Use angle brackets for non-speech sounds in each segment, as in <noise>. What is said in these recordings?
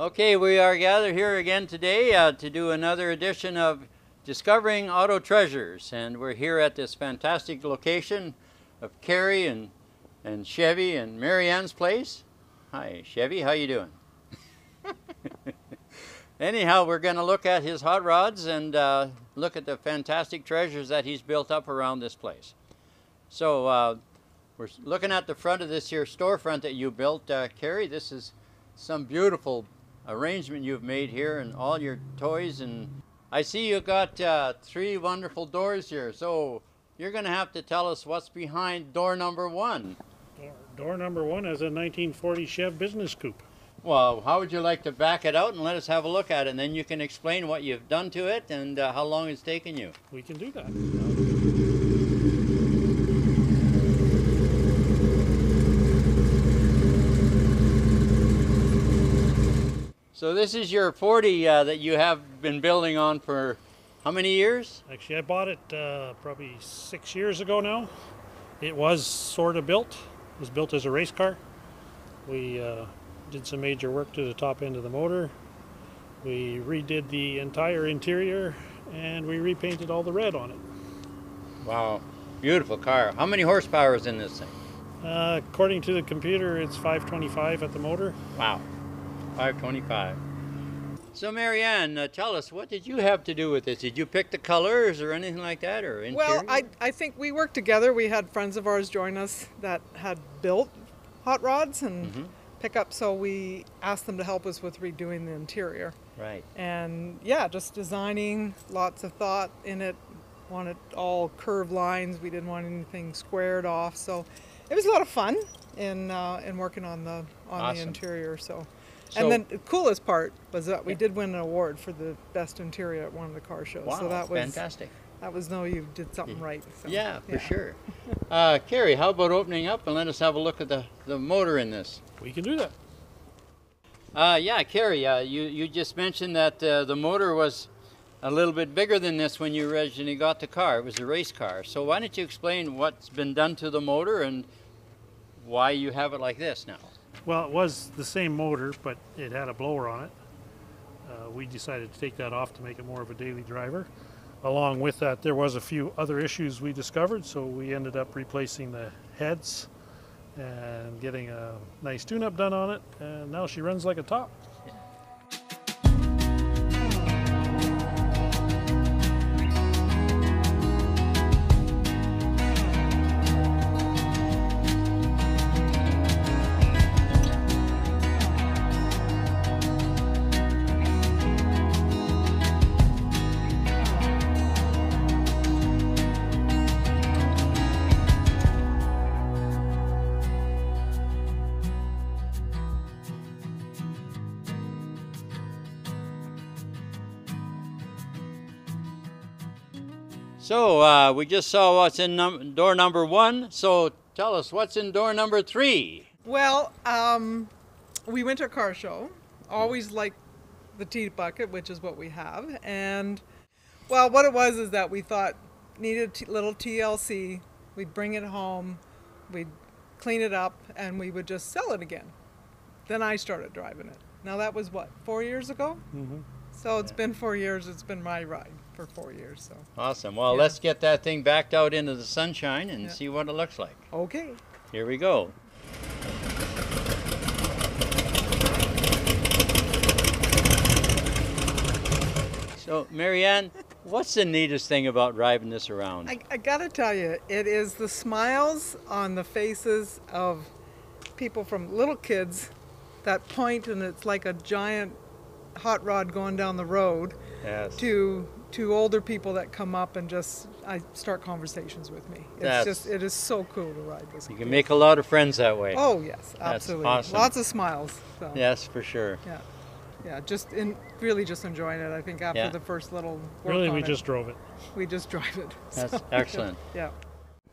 Okay, we are gathered here again today uh, to do another edition of Discovering Auto Treasures. And we're here at this fantastic location of Kerry and, and Chevy and Marianne's place. Hi, Chevy, how you doing? <laughs> Anyhow, we're going to look at his hot rods and uh, look at the fantastic treasures that he's built up around this place. So uh, we're looking at the front of this here storefront that you built, uh, Kerry. This is some beautiful arrangement you've made here and all your toys and I see you got uh, three wonderful doors here so you're gonna have to tell us what's behind door number one. Door, door number one is a 1940 Chev business coupe. Well, how would you like to back it out and let us have a look at it and then you can explain what you've done to it and uh, how long it's taken you. We can do that. So this is your 40 uh, that you have been building on for how many years? Actually, I bought it uh, probably six years ago now. It was sort of built. It was built as a race car. We uh, did some major work to the top end of the motor. We redid the entire interior and we repainted all the red on it. Wow, beautiful car. How many horsepower is in this thing? Uh, according to the computer, it's 525 at the motor. Wow, 525. So Marianne, uh, tell us, what did you have to do with this? Did you pick the colors or anything like that, or interior? Well, I, I think we worked together. We had friends of ours join us that had built hot rods and Mhm. pickups, so we asked them to help us with redoing the interior. Right. And yeah, just designing, lots of thought in it. Wanted all curved lines. We didn't want anything squared off. So it was a lot of fun in uh, in working on the on Awesome. the interior. So. So- and then the coolest part was that we did win an award for the best interior at one of the car shows. Wow, so that was fantastic. that was no, you did something right. So, Yeah, for sure. <laughs> Uh, Kerry, how about opening up and let us have a look at the, the motor in this? We can do that. Uh, yeah, Kerry, uh, you, you just mentioned that uh, the motor was a little bit bigger than this when you originally got the car. It was a race car. So why don't you explain what's been done to the motor and why you have it like this now? Well, it was the same motor, but it had a blower on it. Uh, we decided to take that off to make it more of a daily driver. Along with that, there was a few other issues we discovered, so we ended up replacing the heads and getting a nice tune-up done on it, and now she runs like a top. So uh, we just saw what's in num- door number one. So tell us what's in door number three. Well, um, we went to a car show. Always like the T-bucket, which is what we have. And well, what it was is that we thought needed a t- little TLC. We'd bring it home, we'd clean it up, and we would just sell it again. Then I started driving it. Now that was what four years ago. Mm-hmm. So it's been four years. It's been my ride for four years. So Awesome. Well, Yeah. let's get that thing backed out into the sunshine and Yeah. see what it looks like. okay. Here we go. So, Marianne, <laughs> what's the neatest thing about driving this around? I, I gotta tell you, it is the smiles on the faces of people from little kids that point, and it's like a giant hot rod going down the road Yes. to to older people that come up and just I start conversations with me. It's That's- just it is so cool to ride this. You can make a lot of friends that way. Oh yes, absolutely. awesome. Lots of smiles. So, Yes, for sure. Yeah. Yeah, just in really just enjoying it. I think after Yeah. the first little work Really, on we it, just drove it. we just <laughs> drive it. That's So, excellent. Yeah.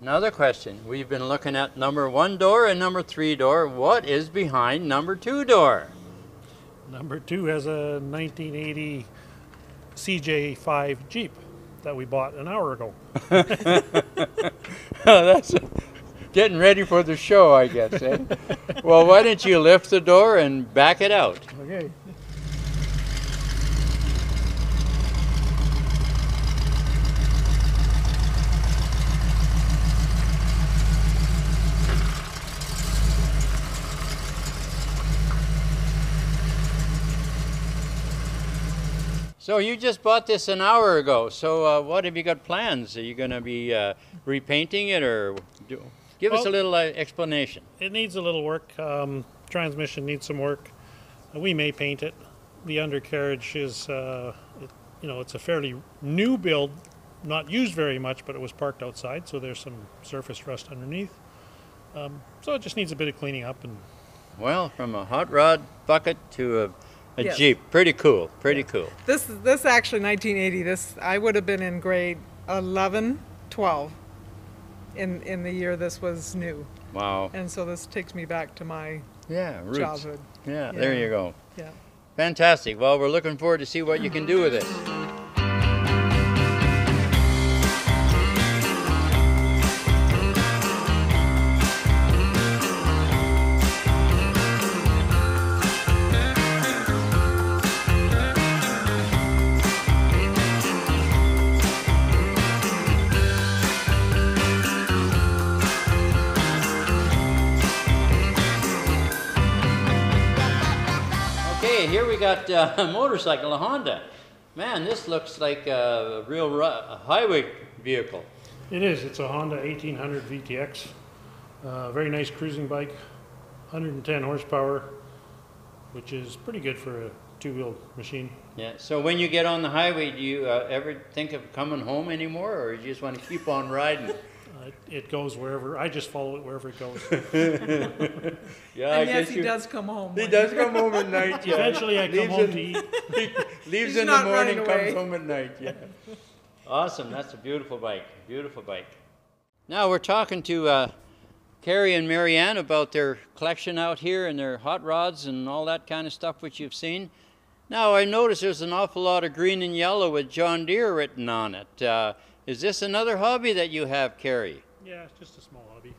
Another question. We've been looking at number one door and number three door. What is behind number two door? Number two has a 1980 CJ5 Jeep that we bought an hour ago. <laughs> That's getting ready for the show, I guess. Eh? <laughs> well, why don't you lift the door and back it out? Okay. So you just bought this an hour ago. So uh, what have you got plans? Are you going to be uh, repainting it, or do, give us a little uh, explanation? It needs a little work. Um, transmission needs some work. We may paint it. The undercarriage is, uh, it, you know, it's a fairly new build, not used very much, but it was parked outside, so there's some surface rust underneath. Um, so it just needs a bit of cleaning up, and Well, from a hot rod bucket to a, a Yes. Jeep. Pretty cool. Pretty cool. This this actually 1980. This I would have been in grade 11, 12 in in the year this was new. Wow. And so this takes me back to my Yeah, roots. childhood. Yeah, there you go. Yeah. Fantastic. Well, we're looking forward to see what you can do with it. Got uh, a <laughs> motorcycle, a Honda. Man, this looks like a real ru- a highway vehicle. it is. It's a Honda 1800 VTX. Uh, very nice cruising bike, 110 horsepower, which is pretty good for a two-wheel machine. Yeah. So when you get on the highway, do you uh, ever think of coming home anymore, or you just want to keep on riding? <laughs> It- it goes wherever. I just follow it wherever it goes. <laughs> Yeah, and yes, he does come home. He does come home at night. <laughs> Yeah. Eventually, I come Leaves home in- to eat. <laughs> Leaves He's in the not morning, comes away. home at night. Yeah. awesome. That's a beautiful bike. Beautiful bike. Now we're talking to uh, Kerry and Marianne about their collection out here and their hot rods and all that kind of stuff which you've seen. Now I notice there's an awful lot of green and yellow with John Deere written on it. Uh, is this another hobby that you have, Kerry? Yeah, it's just a small hobby.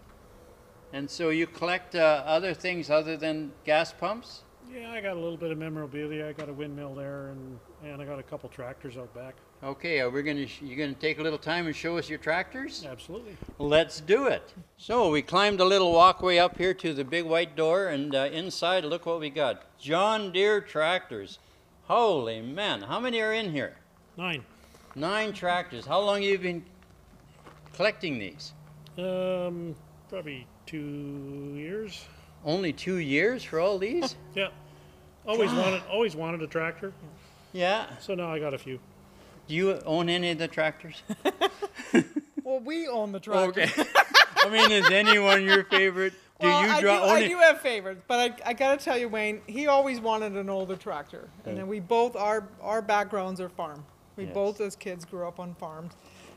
And so you collect uh, other things other than gas pumps? Yeah, I got a little bit of memorabilia. I got a windmill there, and and I got a couple tractors out back. Okay, are we gonna you gonna take a little time and show us your tractors? Absolutely. Let's do it. So we climbed a little walkway up here to the big white door, and uh, inside, look what we got: John Deere tractors. Holy man, how many are in here? Nine. Nine tractors. How long have you been collecting these? Um, probably two years. Only two years for all these? Yeah. Always wanted, always wanted a tractor, yeah. so now I got a few. Do you own any of the tractors? <laughs> <laughs> Well, we own the tractor. Okay. <laughs> I mean, is anyone your favorite? Do well, you I, draw do, own I it? do have favorites, but I, I gotta tell you, Wayne, he always wanted an older tractor, and then we both our our backgrounds are farm. We Yes. both, as kids, grew up on farms,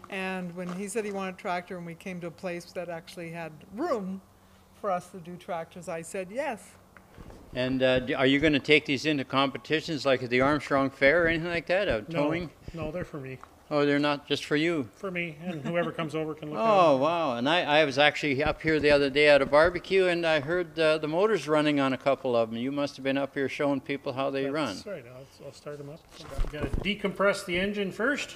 and when he said he wanted a tractor, and we came to a place that actually had room for us to do tractors, I said yes. And uh, d- are you going to take these into competitions like at the Armstrong Fair or anything like that? Of No, towing? no, they're for me. Oh, they're not just for you. For me, and whoever comes over can look at <laughs> Oh, them. wow. And I, I was actually up here the other day at a barbecue and I heard uh, the motors running on a couple of them. You must have been up here showing people how they run. That's right. I'll, I'll start them up. Got to decompress the engine first.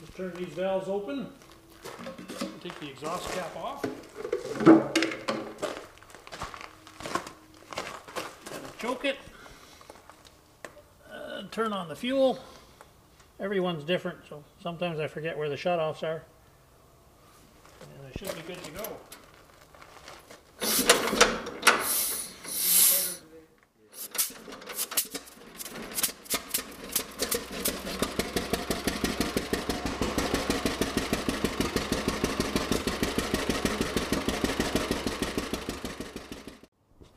Just turn these valves open. Take the exhaust cap off. Gotta choke it. Uh, turn on the fuel. Everyone's different, so sometimes I forget where the shutoffs are. And I should be good to go.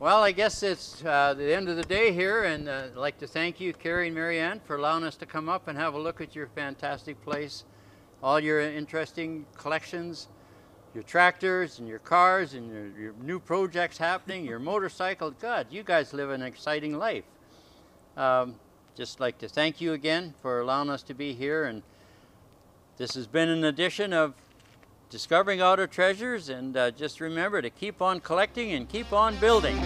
Well, I guess it's uh, the end of the day here, and uh, I'd like to thank you, Kerry and Marianne, for allowing us to come up and have a look at your fantastic place, all your interesting collections, your tractors and your cars and your, your new projects happening, your <laughs> motorcycle. God, you guys live an exciting life. Um, just like to thank you again for allowing us to be here, and this has been an edition of Discovering Auto Treasures, and uh, just remember to keep on collecting and keep on building.